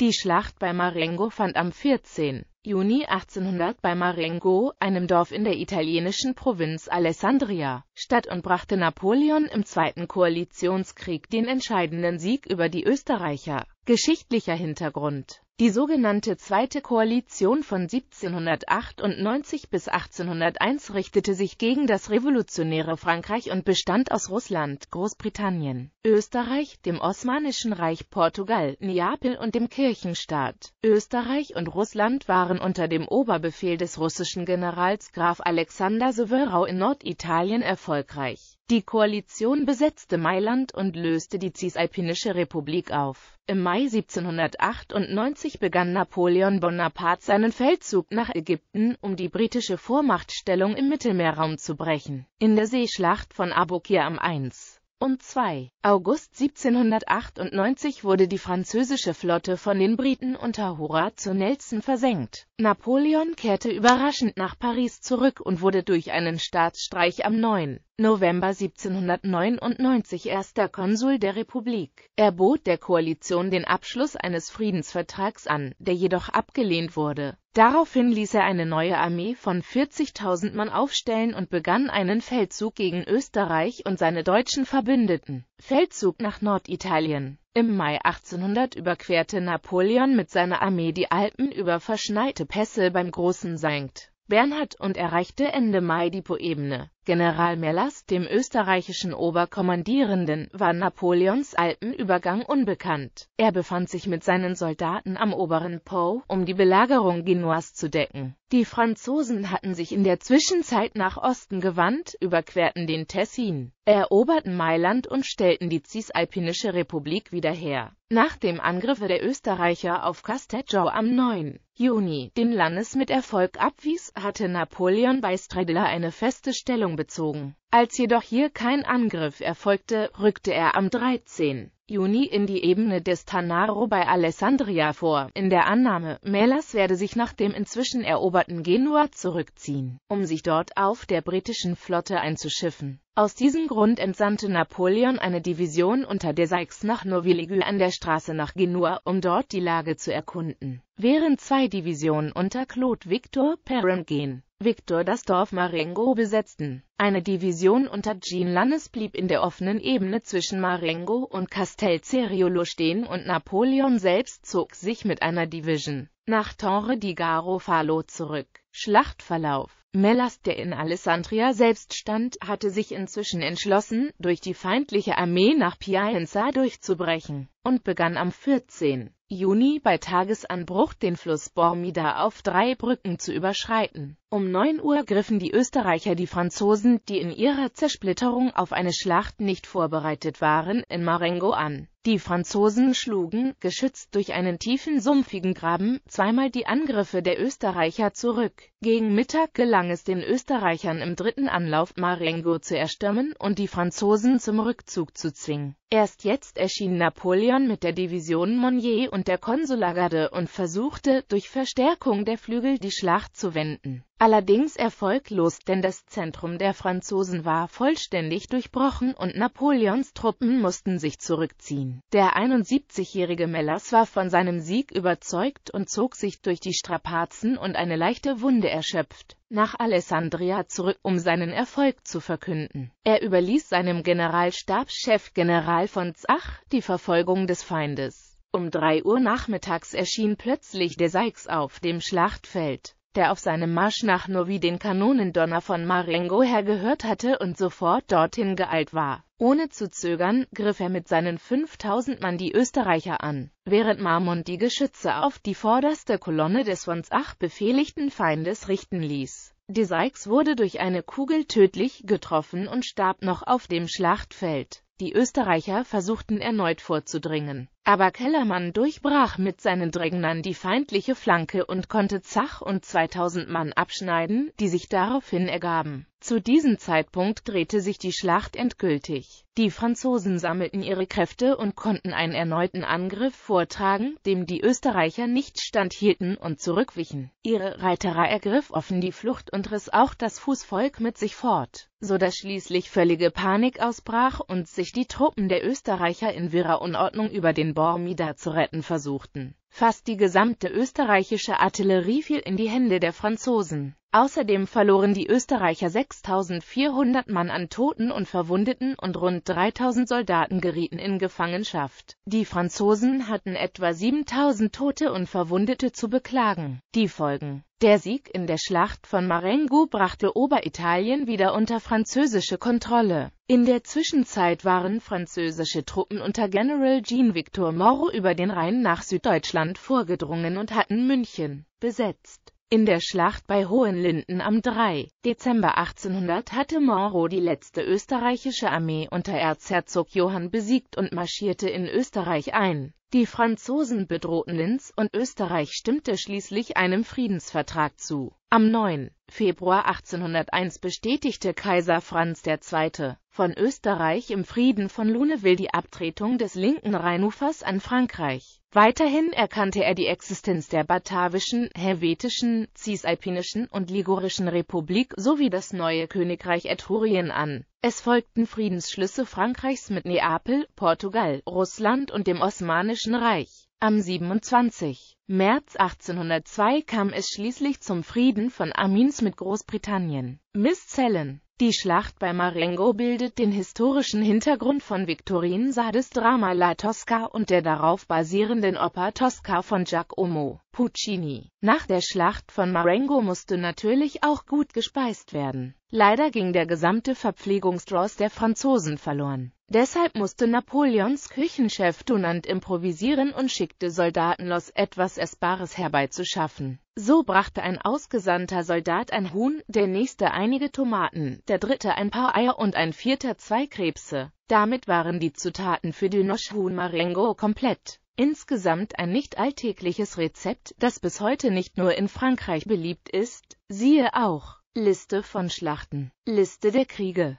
Die Schlacht bei Marengo fand am 14. Juni 1800 bei Marengo, einem Dorf in der italienischen Provinz Alessandria, statt und brachte Napoleon im Zweiten Koalitionskrieg den entscheidenden Sieg über die Österreicher. Geschichtlicher Hintergrund die sogenannte Zweite Koalition von 1798 bis 1801 richtete sich gegen das revolutionäre Frankreich und bestand aus Russland, Großbritannien, Österreich, dem Osmanischen Reich Portugal, Neapel und dem Kirchenstaat. Österreich und Russland waren unter dem Oberbefehl des russischen Generals Graf Alexander Sewerau in Norditalien erfolgreich. Die Koalition besetzte Mailand und löste die Cisalpinische Republik auf. Im Mai 1798 begann Napoleon Bonaparte seinen Feldzug nach Ägypten, um die britische Vormachtstellung im Mittelmeerraum zu brechen. In der Seeschlacht von Abukir am 1 und 2. August 1798 wurde die französische Flotte von den Briten unter Horat zu Nelson versenkt. Napoleon kehrte überraschend nach Paris zurück und wurde durch einen Staatsstreich am 9. November 1799 erster Konsul der Republik. Er bot der Koalition den Abschluss eines Friedensvertrags an, der jedoch abgelehnt wurde. Daraufhin ließ er eine neue Armee von 40.000 Mann aufstellen und begann einen Feldzug gegen Österreich und seine deutschen Verbündeten. Feldzug nach Norditalien Im Mai 1800 überquerte Napoleon mit seiner Armee die Alpen über verschneite Pässe beim Großen Sankt Bernhard und erreichte Ende Mai die Poebene. General Mellers, dem österreichischen Oberkommandierenden, war Napoleons Alpenübergang unbekannt. Er befand sich mit seinen Soldaten am oberen Po, um die Belagerung Genuas zu decken. Die Franzosen hatten sich in der Zwischenzeit nach Osten gewandt, überquerten den Tessin, eroberten Mailand und stellten die Cisalpinische Republik wieder her. Nach dem Angriff der Österreicher auf Casteggio am 9. Juni den Landes mit Erfolg abwies, hatte Napoleon bei Stradella eine feste Stellung bezogen. Als jedoch hier kein Angriff erfolgte, rückte er am 13. Juni in die Ebene des Tanaro bei Alessandria vor, in der Annahme, Melas werde sich nach dem inzwischen eroberten Genua zurückziehen, um sich dort auf der britischen Flotte einzuschiffen. Aus diesem Grund entsandte Napoleon eine Division unter der Sykes nach Novilligü an der Straße nach Genua, um dort die Lage zu erkunden, während zwei Divisionen unter Claude Victor Perrengen Victor das Dorf Marengo besetzten. Eine Division unter Jean Lannes blieb in der offenen Ebene zwischen Marengo und Castel Ceriolo stehen und Napoleon selbst zog sich mit einer Division nach Torre di Garofalo zurück. Schlachtverlauf Melas, der in Alessandria selbst stand, hatte sich inzwischen entschlossen, durch die feindliche Armee nach Piacenza durchzubrechen, und begann am 14. Juni bei Tagesanbruch den Fluss Bormida auf drei Brücken zu überschreiten. Um 9 Uhr griffen die Österreicher die Franzosen, die in ihrer Zersplitterung auf eine Schlacht nicht vorbereitet waren, in Marengo an. Die Franzosen schlugen, geschützt durch einen tiefen sumpfigen Graben, zweimal die Angriffe der Österreicher zurück. Gegen Mittag gelang es den Österreichern im dritten Anlauf Marengo zu erstürmen und die Franzosen zum Rückzug zu zwingen. Erst jetzt erschien Napoleon mit der Division Monnier und der Konsulargarde und versuchte, durch Verstärkung der Flügel die Schlacht zu wenden allerdings erfolglos, denn das Zentrum der Franzosen war vollständig durchbrochen und Napoleons Truppen mussten sich zurückziehen. Der 71-jährige Mellers war von seinem Sieg überzeugt und zog sich durch die Strapazen und eine leichte Wunde erschöpft nach Alessandria zurück, um seinen Erfolg zu verkünden. Er überließ seinem Generalstabschef General von Zach die Verfolgung des Feindes. Um drei Uhr nachmittags erschien plötzlich der Seix auf dem Schlachtfeld der auf seinem Marsch nach Novi den Kanonendonner von Marengo her gehört hatte und sofort dorthin geeilt war. Ohne zu zögern, griff er mit seinen 5000 Mann die Österreicher an, während Marmont die Geschütze auf die vorderste Kolonne des von Ach befehligten Feindes richten ließ. De Sykes wurde durch eine Kugel tödlich getroffen und starb noch auf dem Schlachtfeld. Die Österreicher versuchten erneut vorzudringen aber Kellermann durchbrach mit seinen Drängnern die feindliche Flanke und konnte Zach und 2000 Mann abschneiden, die sich daraufhin ergaben. Zu diesem Zeitpunkt drehte sich die Schlacht endgültig. Die Franzosen sammelten ihre Kräfte und konnten einen erneuten Angriff vortragen, dem die Österreicher nicht standhielten und zurückwichen. Ihre Reiterei ergriff offen die Flucht und riss auch das Fußvolk mit sich fort, so dass schließlich völlige Panik ausbrach und sich die Truppen der Österreicher in wirrer Unordnung über den Bormida zu retten versuchten. Fast die gesamte österreichische Artillerie fiel in die Hände der Franzosen. Außerdem verloren die Österreicher 6.400 Mann an Toten und Verwundeten und rund 3.000 Soldaten gerieten in Gefangenschaft. Die Franzosen hatten etwa 7.000 Tote und Verwundete zu beklagen. Die Folgen Der Sieg in der Schlacht von Marengo brachte Oberitalien wieder unter französische Kontrolle. In der Zwischenzeit waren französische Truppen unter General Jean-Victor Moreau über den Rhein nach Süddeutschland vorgedrungen und hatten München besetzt. In der Schlacht bei Hohenlinden am 3. Dezember 1800 hatte Moreau die letzte österreichische Armee unter Erzherzog Johann besiegt und marschierte in Österreich ein. Die Franzosen bedrohten Linz und Österreich stimmte schließlich einem Friedensvertrag zu. Am 9. Februar 1801 bestätigte Kaiser Franz II. von Österreich im Frieden von Luneville die Abtretung des linken Rheinufers an Frankreich. Weiterhin erkannte er die Existenz der batavischen, helvetischen, cisalpinischen und ligurischen Republik sowie das neue Königreich Etrurien an. Es folgten Friedensschlüsse Frankreichs mit Neapel, Portugal, Russland und dem Osmanischen Reich. Am 27. März 1802 kam es schließlich zum Frieden von Amiens mit Großbritannien. Misszellen die Schlacht bei Marengo bildet den historischen Hintergrund von Victorine Sades Drama La Tosca und der darauf basierenden Oper Tosca von Giacomo Puccini. Nach der Schlacht von Marengo musste natürlich auch gut gespeist werden. Leider ging der gesamte Verpflegungstross der Franzosen verloren. Deshalb musste Napoleons Küchenchef Dunant improvisieren und schickte Soldaten los, etwas Essbares herbeizuschaffen. So brachte ein ausgesandter Soldat ein Huhn, der nächste einige Tomaten, der dritte ein paar Eier und ein vierter zwei Krebse. Damit waren die Zutaten für die Noche Marengo komplett. Insgesamt ein nicht alltägliches Rezept, das bis heute nicht nur in Frankreich beliebt ist, siehe auch Liste von Schlachten, Liste der Kriege